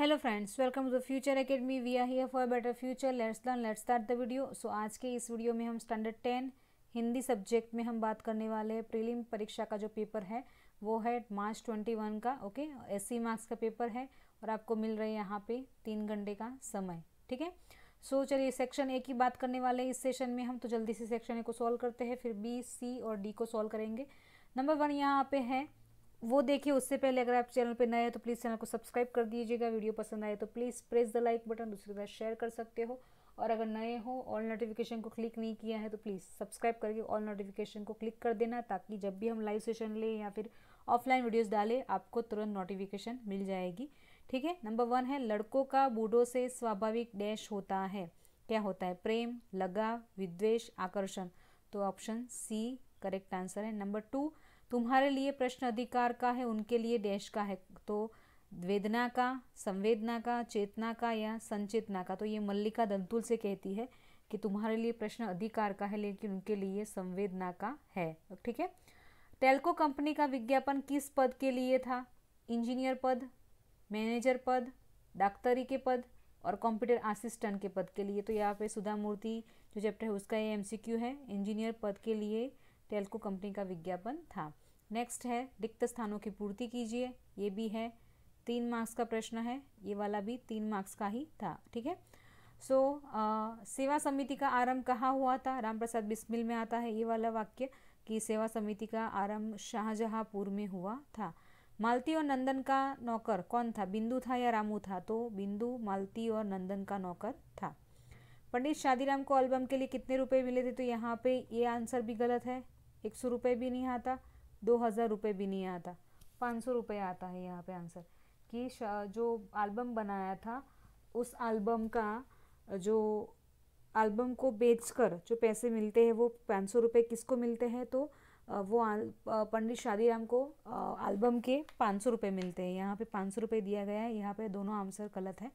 Hello friends welcome to the future academy we are here for better future let's learn let's start the video so आज के इस video में हम standard ten Hindi subject में हम बात करने वाले हैं। प्रीलिम परीक्षा का जो पेपर है, वो है मार्च ट्वेंटी वन का ओके एस सी मार्क्स का पेपर है और आपको मिल रहा है यहाँ पे तीन घंटे का समय, ठीक है? सो चलिए सेक्शन ए की बात करने वाले इस सेशन में हम तो जल्दी से सेक्शन ए को सॉल्व करते हैं, फिर बी सी और डी को सॉल्व करेंगे। नंबर वन यहाँ पे है वो देखिए, उससे पहले अगर आप चैनल पर नए हैं तो प्लीज़ चैनल को सब्सक्राइब कर दीजिएगा। वीडियो पसंद आए तो please press the like button दूसरे के साथ शेयर कर सकते हो। और अगर नए हो ऑल नोटिफिकेशन को क्लिक नहीं किया है तो प्लीज़ सब्सक्राइब करके ऑल नोटिफिकेशन को क्लिक कर देना, ताकि जब भी हम लाइव सेशन लें या फिर ऑफलाइन वीडियोज़ डालें, आपको तुरंत नोटिफिकेशन मिल जाएगी। ठीक है? नंबर वन है, लड़कों का बूढ़ों से स्वाभाविक डैश होता है। क्या होता है? प्रेम लगाव विद्वेश आकर्षण। तो ऑप्शन सी करेक्ट आंसर है। नंबर टू तुम्हारे लिए प्रश्न अधिकार का है, उनके लिए डैश का है। तो वेदना का, संवेदना का, चेतना का या संचेतना का तो ये मल्लिका दंतुल से कहती है कि तुम्हारे लिए प्रश्न अधिकार का है, लेकिन उनके लिए संवेदना का है। ठीक है? टेल्को कंपनी का विज्ञापन किस पद के लिए था? इंजीनियर पद, मैनेजर पद डॉक्टरी के पद और कंप्यूटर असिस्टेंट के पद के लिए। तो यहाँ पे सुधा मूर्ति जो चैप्टर है, उसका ये एमसीक्यू है। इंजीनियर पद के लिए टेल्को कंपनी का विज्ञापन था। नेक्स्ट है रिक्त स्थानों की पूर्ति कीजिए ये भी है तीन मार्क्स का प्रश्न है ये वाला भी तीन मार्क्स का ही था ठीक है? सो so, सेवा समिति का आरंभ कहाँ हुआ था? राम प्रसाद बिस्मिल में आता है ये वाला वाक्य कि सेवा समिति का आरंभ शाहजहांपुर में हुआ था। मालती और नंदन का नौकर कौन था? बिंदु था या रामू था? तो बिंदु मालती और नंदन का नौकर था। पंडित शादीराम को एल्बम के लिए कितने रुपए मिले थे? तो यहाँ पे ये आंसर भी गलत है एक सौ रुपये भी नहीं आता। दो हज़ार रुपये भी नहीं आता। पाँच सौ रुपये आता है यहाँ पे आंसर कि जो एल्बम बनाया था, उस एल्बम का, जो एल्बम को बेचकर जो पैसे मिलते हैं, वो पाँच सौ रुपये किसको मिलते हैं? तो वो पंडित शादीराम को एल्बम के पाँच सौ रुपये मिलते हैं। यहाँ पे पाँच सौ रुपये दिया गया है। यहाँ पे दोनों आंसर गलत है।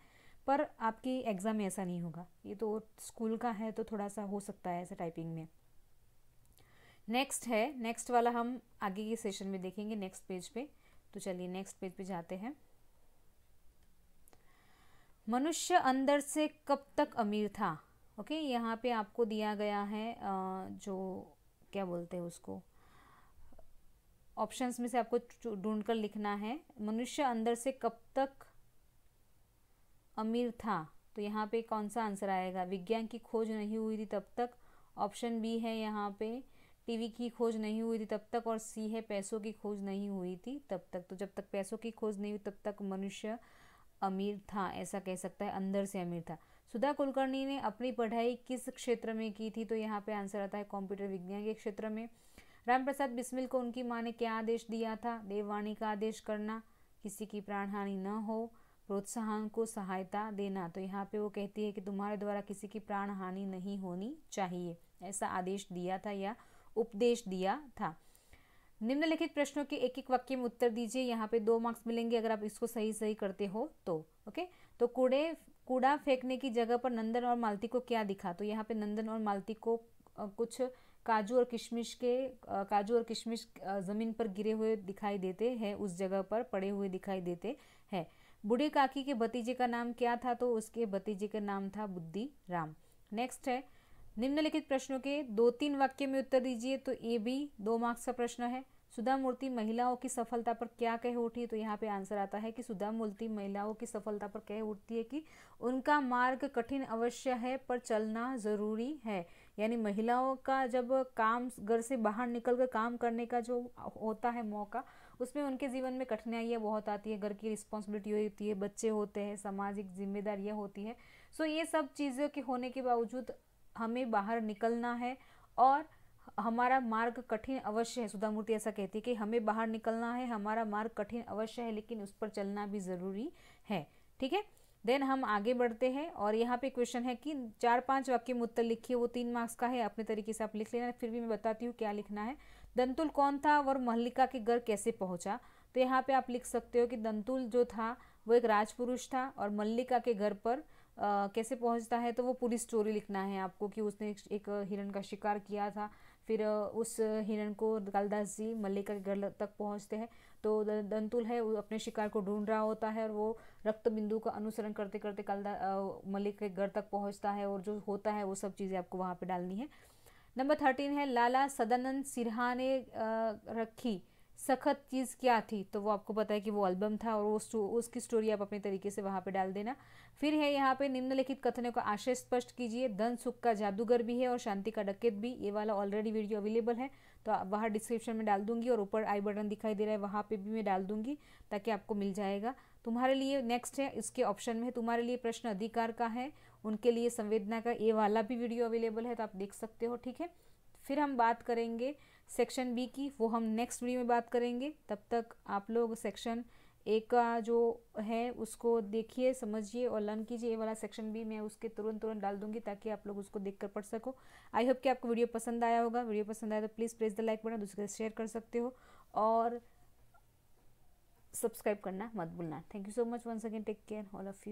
पर आपकी एग्ज़ाम में ऐसा नहीं होगा। ये तो स्कूल का है तो थोड़ा सा हो सकता है ऐसा टाइपिंग में। नेक्स्ट है नेक्स्ट वाला हम आगे के सेशन में देखेंगे नेक्स्ट पेज पे। तो चलिए नेक्स्ट पेज पे जाते हैं। मनुष्य अंदर से कब तक अमीर था? ओके यहाँ पे आपको दिया गया है जो, क्या बोलते हैं उसको? ऑप्शंस में से आपको ढूंढकर लिखना है। मनुष्य अंदर से कब तक अमीर था? तो यहाँ पे कौन सा आंसर आएगा? विज्ञान की खोज नहीं हुई थी तब तक। ऑप्शन बी है यहाँ पे। टीवी की खोज नहीं हुई थी तब तक और सी है पैसों की खोज नहीं हुई थी तब तक। तो जब तक पैसों की खोज नहीं हुई, तब तक मनुष्य अमीर था, ऐसा कह सकता है, अंदर से अमीर था। सुधा कुलकर्णी ने अपनी पढ़ाई किस क्षेत्र में की थी? तो यहाँ पे आंसर आता है कंप्यूटर विज्ञान के क्षेत्र में। रामप्रसाद बिस्मिल को उनकी माँ ने क्या आदेश दिया था? देववाणी का आदेश करना, किसी की प्राण हानि न हो, प्रोत्साहन को सहायता देना। तो यहाँ पे वो कहती है कि तुम्हारे द्वारा किसी की प्राण हानि नहीं होनी चाहिए, ऐसा आदेश दिया था या उपदेश दिया था। निम्नलिखित प्रश्नों के एक एक वाक्य में उत्तर दीजिए, यहाँ पे दो मार्क्स मिलेंगे, अगर आप इसको सही सही करते हो तो ओके तो कूड़े, कूड़ा फेंकने की जगह पर नंदन और मालती को क्या दिखा? तो यहाँ पे नंदन और मालती को कुछ काजू और किशमिश के काजू और किशमिश ज़मीन पर गिरे हुए दिखाई देते हैं, उस जगह पर पड़े हुए दिखाई देते हैं। बूढ़ी काकी के भतीजे का नाम क्या था? तो उसके भतीजे का नाम था बुद्धि राम नेक्स्ट है निम्नलिखित प्रश्नों के दो तीन वाक्य में उत्तर दीजिए तो ए भी दो मार्क्स का प्रश्न है। सुधा मूर्ति महिलाओं की सफलता पर क्या कह उठी? तो यहाँ पे आंसर आता है कि सुधा मूर्ति महिलाओं की सफलता पर कह उठती है कि उनका मार्ग कठिन अवश्य है, पर चलना ज़रूरी है। यानी महिलाओं का जब काम घर से बाहर निकल कर काम करने का जो होता है मौका, उसमें उनके जीवन में कठिनाइयाँ बहुत आती है। घर की रिस्पॉन्सिबिलिटी होती है, बच्चे होते हैं, सामाजिक जिम्मेदारियाँ होती है। सो ये सब चीज़ों के होने के बावजूद हमें बाहर निकलना है और हमारा मार्ग कठिन अवश्य है। सुधा मूर्ति ऐसा कहती है कि हमें बाहर निकलना है, हमारा मार्ग कठिन अवश्य है, लेकिन उस पर चलना भी ज़रूरी है। ठीक है? देन हम आगे बढ़ते हैं और यहाँ पे क्वेश्चन है कि चार पाँच वाक्य में उत्तर लिखिए, वो तीन मार्क्स का है, अपने तरीके से आप लिख लेना, फिर भी मैं बताती हूँ क्या लिखना है। दंतुल कौन था और मल्लिका के घर कैसे पहुँचा? तो यहाँ पे आप लिख सकते हो कि दंतुल जो था, वो एक राजपुरुष था और मल्लिका के घर पर कैसे पहुँचता है तो वो पूरी स्टोरी लिखना है आपको कि उसने एक, हिरण का शिकार किया था। फिर उस हिरण को कालिदास जी मल्लिका के घर तक पहुँचते हैं। तो दंतुल है वो अपने शिकार को ढूंढ रहा होता है और वो रक्त बिंदु का अनुसरण करते करते कलदा मलिक के घर तक पहुँचता है और जो होता है वो सब चीज़ें आपको वहाँ पे डालनी है। नंबर थर्टीन है लाला सदानंद सिन्हा ने रखी। सखत चीज़ क्या थी? तो वो आपको पता है कि वो एल्बम था और वो स्टो, उसकी स्टोरी आप अपने तरीके से वहाँ पे डाल देना। फिर है यहाँ पे निम्नलिखित कथनों का आशय स्पष्ट कीजिए। धन सुख का जादूगर भी है और शांति का डकेत भी। ये वाला ऑलरेडी वीडियो अवेलेबल है तो वहाँ डिस्क्रिप्शन में डाल दूँगी और ऊपर आई बटन दिखाई दे रहा है वहाँ पर भी मैं डाल दूँगी ताकि आपको मिल जाएगा। तुम्हारे लिए नेक्स्ट है इसके ऑप्शन में तुम्हारे लिए प्रश्न अधिकार का है उनके लिए संवेदना का ये वाला भी वीडियो अवेलेबल है तो आप देख सकते हो ठीक है? फिर हम बात करेंगे सेक्शन बी की, वो हम नेक्स्ट वीडियो में बात करेंगे। तब तक आप लोग सेक्शन ए का जो है, उसको देखिए, समझिए और लर्न कीजिए। ये वाला सेक्शन भी मैं उसके तुरंत तुरंत डाल दूँगी ताकि आप लोग उसको देख कर पढ़ सको। आई होप कि आपको वीडियो पसंद आया होगा। वीडियो पसंद आया तो please press the like button दूसरे शेयर कर सकते हो। और सब्सक्राइब करना मत भूलना। Thank you so much once again. Take care. All of you.